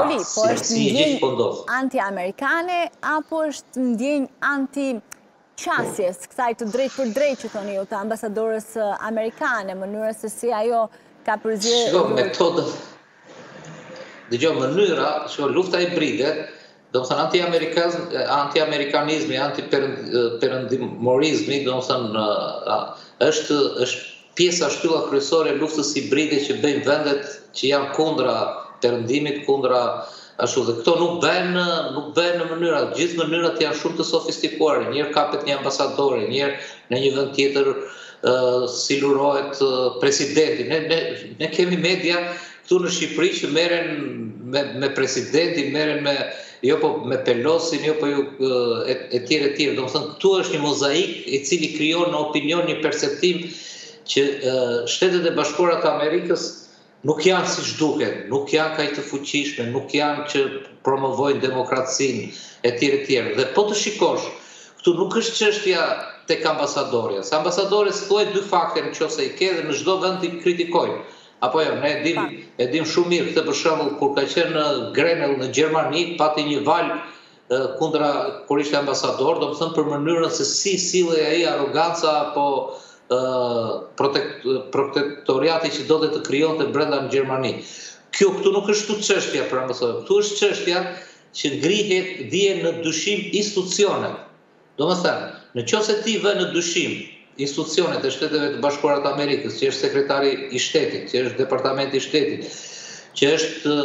Oli, po është ndjenjë anti-amerikane apo është ndjenjë anti-qasjes, kësaj të drejtpërdrejtë që thoni ju të ambasadores amerikane, mënyra se si ajo ka përzirë... Shko, metodët... Dëgjo, mënyra, shko, lufta hibride, domethënë anti-amerikanizmi, anti-perëndimorizmi, domethënë, është Pjesa shtylla kryesore e luftës hibride që bëjnë vendet që janë kundra perëndimit, kundra ashtu dhe këto nuk bëhen nuk bëhen në mënyra, gjithë mënyrat janë shumë të sofistikuara, njëherë kapet një ambasador, njëherë në një vend tjetër silurohet presidenti. Ne, ne, ne kemi media Këtu në Shqipëri që merren me presidentin, merren me jo po me Pelosin, jo po ju e tjerë e tjerë. Domethënë, këtu është një mozaik i cili krijon në opinion një perceptim që Shtetet e Bashkuara të Amerikës nuk janë siç duken, nuk janë kaq të fuqishme, nuk janë që promovojnë demokracinë e tjerë e tjerë. Dhe po të shikosh, këtu nuk është çështja tek ambasadorja. Se ambasadores thuaj dy fakte në qoftë se i ke dhe në çdo vend të kritikojnë. Apo jo, ne e dimë, e dimë shumë mirë këtë për shembull kur ka qenë Grenell në Gjermani, pati një valë kundra kur ishte ambasador, domethënë për mënyrën se si sillej ai, arroganca apo protektorati që donte të krijonte brenda në Gjermani. Kjo këtu nuk është çështja për ambasador, këtu është çështja që ngrihet, vihen në dyshim institucionet. Domethënë, në qoftë se ti vë në dyshim institucionet e Shteteve të Bashkuara të Amerikës, që është sekretari i shtetit, që është departamenti i shtetit, që është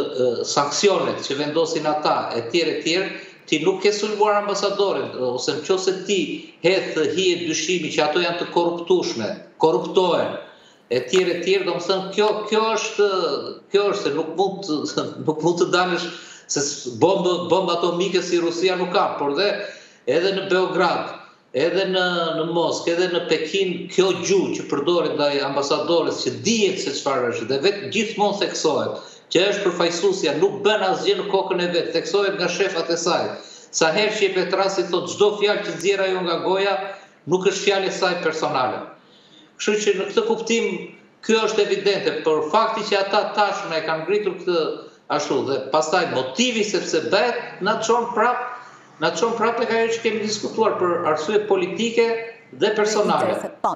sanksionet që vendosin ata e tjerë e tjerë, ti nuk ke sulmuar ambasadorin, ose në qoftë se ti hedh hije dyshimi që ato janë të korruptueshme, korruptohen, e tjerë e tjerë, domethënë, kjo, kjo është, kjo është, se nuk mund të, nuk mund të dalësh, se bomba, bomba atomike si Rusia nuk ka, por dhe edhe në Beograd, edhe në, në Moskë, edhe në Pekin, kjo gjuhë që përdoret ndaj ambasadores që dihet se çfarë është, dhe vetë gjithmonë theksohet, që është përfaqësuesja, nuk bën asgjë në kokën e vet, theksohet nga shefat e saj, sa herë që i pyet, ai thotë çdo fjalë që nxjerr ajo nga goja, nuk është fjalë e saj personale. Kështu që në këtë kuptim kjo është evidente, por fakti që ata tashmë e kanë ngritur këtë ashtu dhe pastaj motivi sepse bëhet na çon prap na çon prap tek ajo që kemi diskutuar për arsye politike dhe personale. Po.